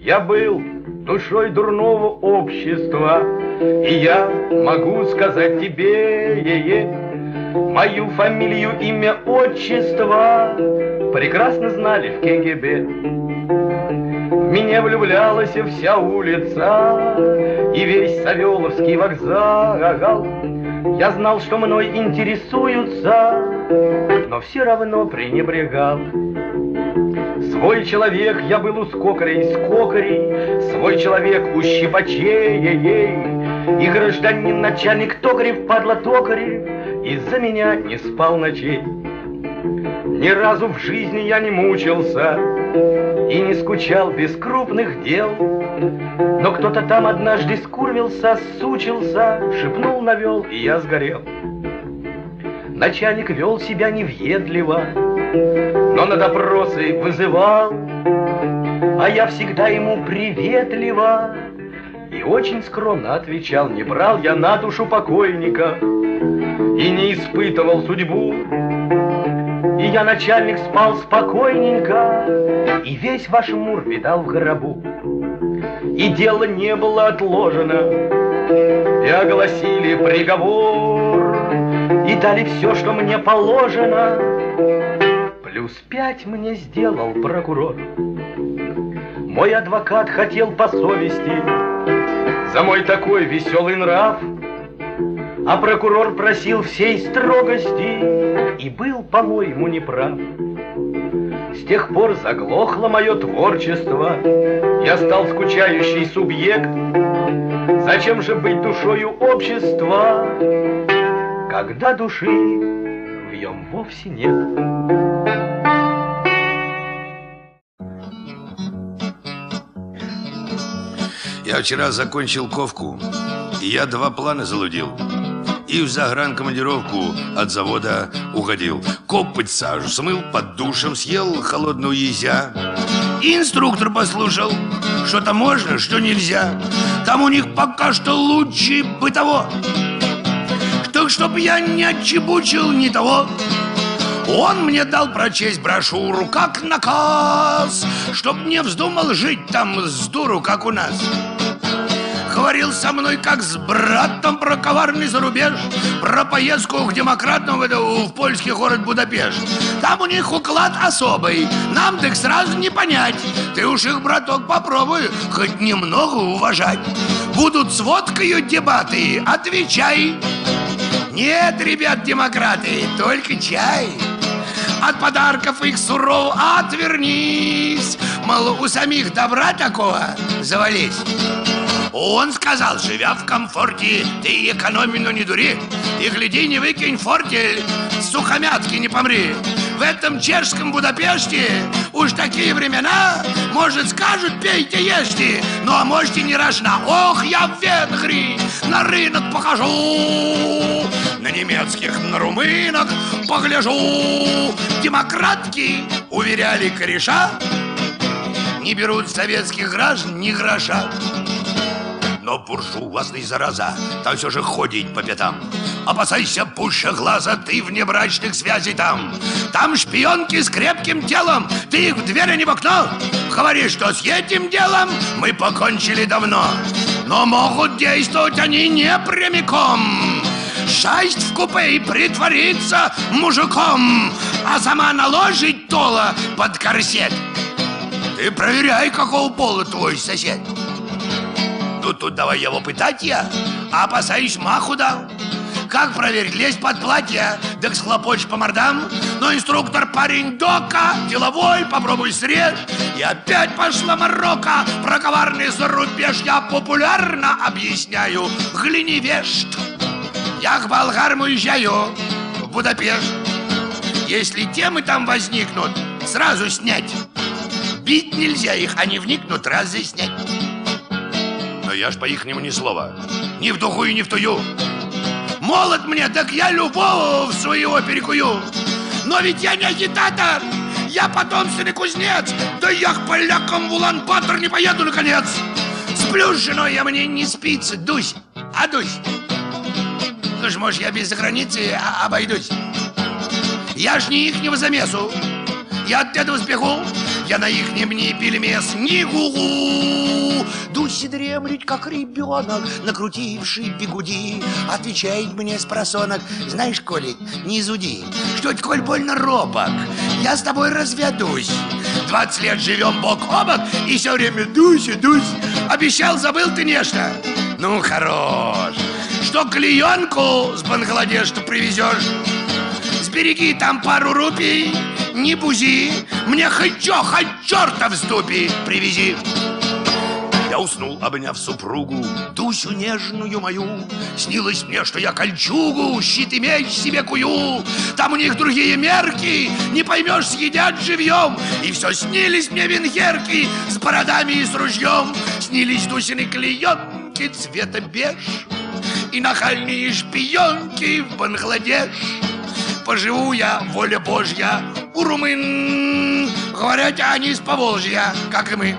я был душой дурного общества, И я могу сказать тебе, е -е, Мою фамилию, имя, отчество Прекрасно знали в КГБ. Меня влюблялась вся улица И весь Савеловский вокзал. Я знал, что мной интересуются, Но все равно пренебрегал. Свой человек я был у скокарей, скокарей, Свой человек у щипачей, ей, И гражданин начальник токарев, падла токарев, Из-за меня не спал ночей. Ни разу в жизни я не мучился И не скучал без крупных дел. Но кто-то там однажды скурвился, сучился, Шепнул, навел, и я сгорел. Начальник вел себя невъедливо, но на допросы вызывал, а я всегда ему приветливо и очень скромно отвечал, не брал я на душу покойника и не испытывал судьбу. И я, начальник, спал спокойненько, и весь ваш мур видал в гробу. И дело не было отложено, и огласили приговор, и дали все, что мне положено, Плюс пять мне сделал прокурор. Мой адвокат хотел по совести За мой такой веселый нрав, А прокурор просил всей строгости И был, по-моему, неправ. С тех пор заглохло мое творчество, Я стал скучающий субъект. Зачем же быть душою общества, Когда души в нем вовсе нет? Я вчера закончил ковку, и я два плана залудил. И в загранкомандировку от завода уходил. Копоть сажу смыл, под душем съел холодную езя. Инструктор послушал, что-то можно, что нельзя. Там у них пока что лучше бы Так чтоб я не отчебучил ни того, он мне дал прочесть брошюру как наказ, Чтоб не вздумал жить там с дуру, как у нас говорил со мной как с братом про коварный зарубеж, про поездку к демократам в, в польский город Будапешт. Там у них уклад особый, нам так сразу не понять. Ты уж их, браток, попробуй хоть немного уважать. Будут с водкою дебаты, отвечай. Нет, ребят, демократы, только чай. От подарков их суров отвернись Мол, у самих добра такого завались он сказал, живя в комфорте, ты экономи, но не дури. И гляди, не выкинь фортель, сухомятки не помри. В этом чешском Будапеште уж такие времена, может, скажут, пейте, ешьте, ну а можете не рожна. Ох, я в Венгрии на рынок покажу, на немецких, на румынок погляжу. Демократки уверяли кореша, не берут советских граждан ни гроша. Но буржуазный зараза, там все же ходить по пятам. Опасайся пуще глаза, ты в небрачных связей там. Там шпионки с крепким телом, ты их в дверь, а не в окно. Говоришь, что с этим делом мы покончили давно. Но могут действовать они не прямиком. Шасть в купе и притвориться мужиком, а сама наложить тола под корсет. Ты проверяй, какого пола твой сосед. Ну тут давай его пытать я, а опасаюсь маху дал. Как проверить, лезть под платье, да схлопочешь по мордам? Но инструктор парень дока, деловой, попробуй срежь. И опять пошла морока, про коварный зарубеж я популярно объясняю. Гляни вешт, я к болгарам уезжаю в Будапешт. Если темы там возникнут, сразу снять. Бить нельзя их, они вникнут, разъяснять. Но я ж по-ихнему ни слова. Ни в духу и ни в тую. Молод мне, так я любовь своего перекую. Но ведь я не агитатор. Я потомственный кузнец. Да я к полякам в Улан-Батор не поеду, наконец. Сплю с женой, я мне не спится. Дусь, а дусь. Ж, может, я без границы обойдусь. Я ж не ихнего замесу. Я от этого сбегу. Я на их не пельмес ни гулу. Дуси дремлет, как ребенок, накрутивший бегуди. Отвечает мне с просонок, знаешь, Коли, не зуди, что это, коль больно робок, я с тобой разведусь. Двадцать лет живем бок о бок, и все время дусь и дусь. Обещал, забыл ты нечто? Ну, хорош. Что клеенку с Бангладеш-то привезешь? Сбереги там пару рупий, не бузи, мне хоть чё, хоть черта в привези. Я уснул, обняв супругу, Дусю нежную мою. Снилось мне, что я кольчугу, щит и меч себе кую. Там у них другие мерки, не поймешь, съедят живьем. И все снились мне венгерки с бородами и с ружьем. Снились Дусины клеенки цвета беж И нахальные шпионки в Бангладеш. Поживу я, воля Божья, у румын. Говорят, они с Поволжья, как и мы.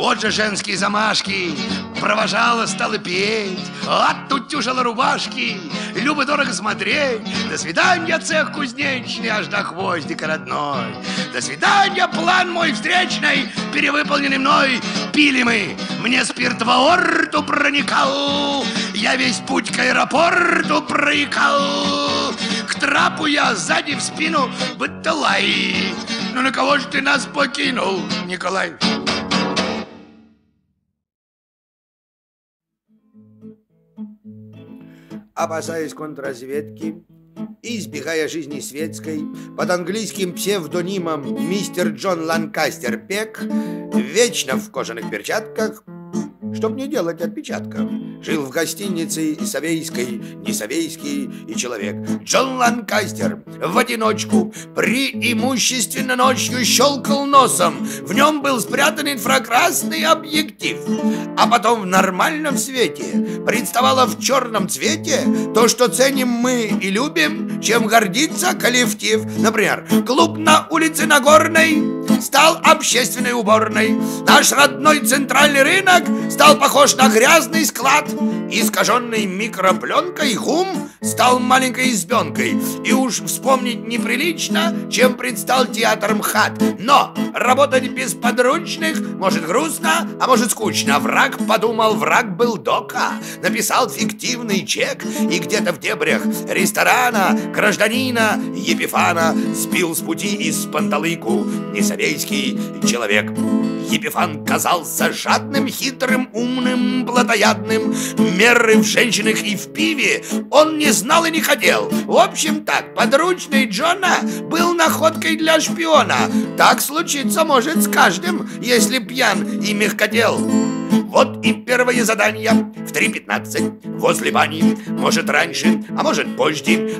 Вот же женские замашки Провожала, стала петь Оттутюжила рубашки Любо дорого смотреть До свидания, цех кузнечный Аж до хвостика родной До свидания, план мой встречный Перевыполненный мной Пили мы, мне спирт в аорту проникал. Я весь путь к аэропорту проекал К трапу я сзади в спину Быталай Ну на кого же ты нас покинул, Николай? опасаясь контрразведки и избегая жизни светской, под английским псевдонимом мистер Джон Ланкастер Пек, вечно в кожаных перчатках, чтоб не делать отпечатков. Жил в гостинице Савейской, не Савейский и человек. Джон Ланкастер в одиночку преимущественно ночью щелкал носом. В нем был спрятан инфракрасный объектив. А потом в нормальном свете представало в черном цвете то, что ценим мы и любим, чем гордится коллектив. Например, клуб на улице Нагорной стал общественной уборной. Наш родной центральный рынок стал похож на грязный склад. Искаженный микропленкой гум стал маленькой избенкой. И уж вспомнить неприлично, чем предстал театр МХАТ. Но работать без подручных может грустно, а может скучно. Враг подумал, враг был дока. Написал фиктивный чек и где-то в дебрях ресторана гражданина Епифана сбил с пути из панталыку несовейский человек. Епифан казался жадным, хитрым, умным, плотоядным. Меры в женщинах и в пиве он не знал и не хотел. В общем так, подручный Джона был находкой для шпиона. Так случиться может с каждым, если пьян и мягкотел. Вот и первое задание в 3.15 возле бани. Может раньше, а может позже.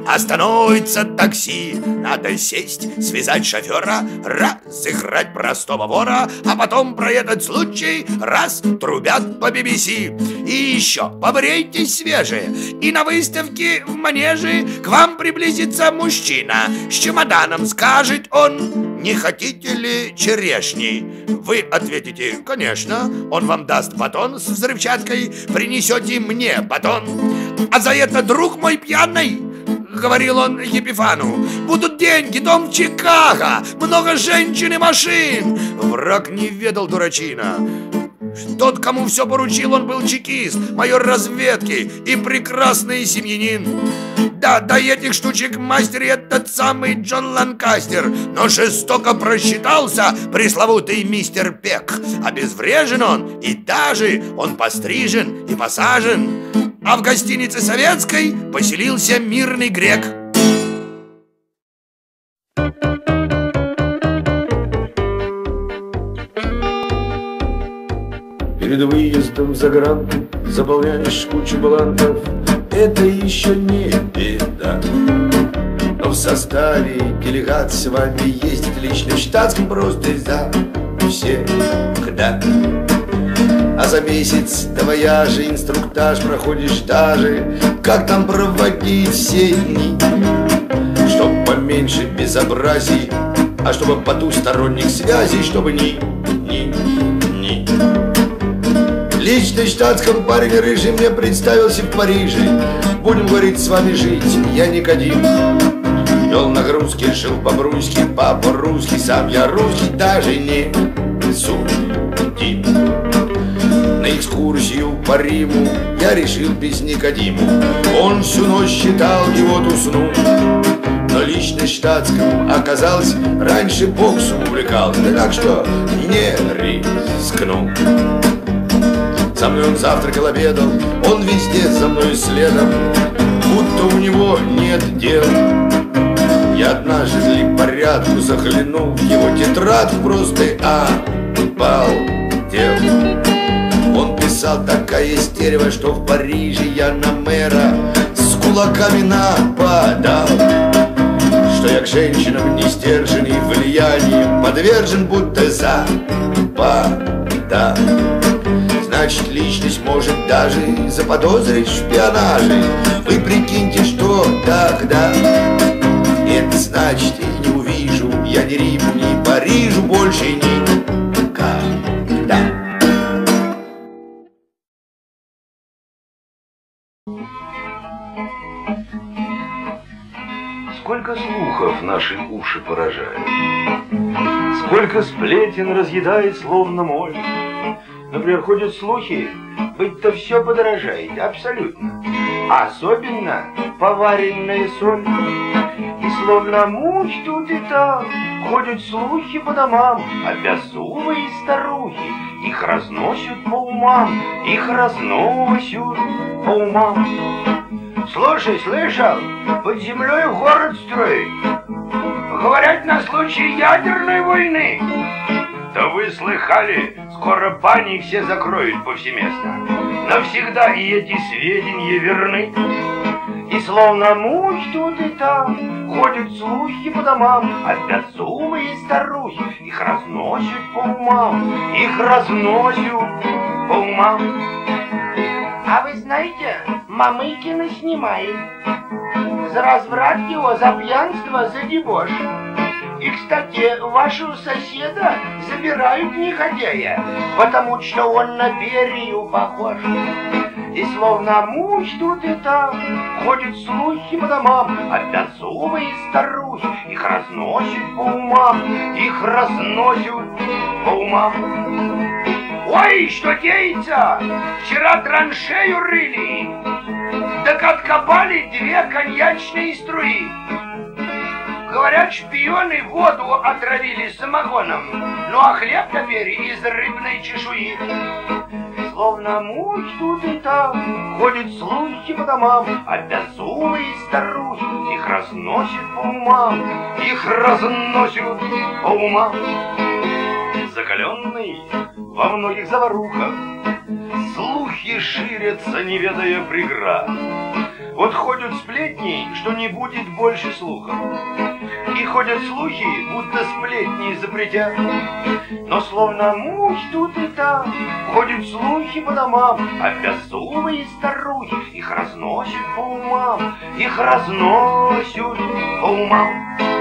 Остановится такси. Надо сесть, связать шофера, разыграть простого вора, а потом про этот случай раз трубят по BBC. И еще побрейтесь свежие. И на выставке в манеже к вам приблизится мужчина. С чемоданом скажет он, не хотите ли черешни? Вы ответите, конечно. Он вам даст батон с взрывчаткой, принесете мне батон. А за это, друг мой пьяный, говорил он Епифану, будут деньги, дом в Чикаго, много женщин и машин. Враг не ведал дурачина. Тот, кому все поручил, он был чекист, майор разведки и прекрасный семьянин. Да, до этих штучек мастер этот самый Джон Ланкастер, но жестоко просчитался пресловутый мистер Пек. Обезврежен он, и даже он пострижен и посажен. А в гостинице советской поселился мирный грек. Перед выездом за гранку заполняешь кучу бланков Это еще не беда. Но в составе делегат с вами ездит лично в штатском просто за всегда а за месяц до вояжа инструктаж проходишь даже. Как там проводить все дни? Чтоб поменьше безобразий А чтобы потусторонних связей Чтобы ни, Личный штатском парень рыжий Мне представился в Париже. Будем, говорить, с вами жить, я Никодим Вел нагрузки, жил по-бруйски, папа русский Сам я русский, даже не судим. На экскурсию по Риму я решил без Никодиму Он всю ночь считал, и вот уснул но личность штатском оказалось Раньше боксом увлекался Так что не рискнул со мной он завтракал, обедал, он везде за мной следом, будто у него нет дел. Я однажды для порядку заглянул в его тетрадку, просто обалдел. Он писал такая стерева, что в Париже я на мэра с кулаками нападал. Что я к женщинам не сдержан и влиянием подвержен, будто западал. Значит, личность может даже заподозрить в шпионаже. Вы прикиньте, что тогда. Это значит, и не увижу я ни Риму, ни Парижу больше никогда. Сколько слухов наши уши поражают, Сколько сплетен разъедает, словно моль. Например, ходят слухи, быть-то все подорожает, абсолютно. Особенно поваренная соль. И словно муж тут и там Ходят слухи по домам, Обязувые старухи Их разносят по умам, Их разносят по умам. Слушай, слышал, под землей город строить. Говорят на случай ядерной войны. Да вы слыхали, скоро бани все закроют повсеместно. Навсегда и эти сведения верны. И словно муж тут и там Ходят слухи по домам Обязумые старухи Их разносят по умам Их разносят по умам А вы знаете, Мамыкина снимаем За разврат его, за пьянство, за дебош и, кстати, вашего соседа забирают негодяя, потому что он на Берию похож. И словно муж тут и там Ходят слухи по домам Обязовые старухи Их разносят по умам Их разносят по умам Ой, что деется? Вчера траншею рыли Так откопали две коньячные струи Говорят, шпионы воду отравили самогоном, ну а хлеб теперь из рыбной чешуи. Словно муж тут и там Ходят слухи по домам. Обязуные старухи Их разносят по умам. Их разносят по умам. Закаленный во многих заварухах Слухи ширятся, не ведая преград Вот ходят сплетни, что не будет больше слухов и ходят слухи, будто сплетни запретят. Но словно муж тут и там Ходят слухи по домам Обязовые старухи Их разносят по умам Их разносят по умам